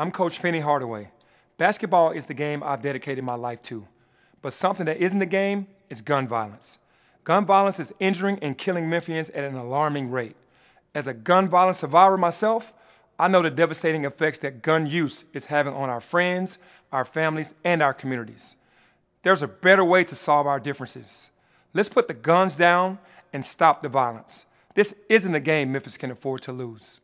I'm Coach Penny Hardaway. Basketball is the game I've dedicated my life to. But something that isn't the game is gun violence. Gun violence is injuring and killing Memphians at an alarming rate. As a gun violence survivor myself, I know the devastating effects that gun use is having on our friends, our families, and our communities. There's a better way to solve our differences. Let's put the guns down and stop the violence. This isn't a game Memphis can afford to lose.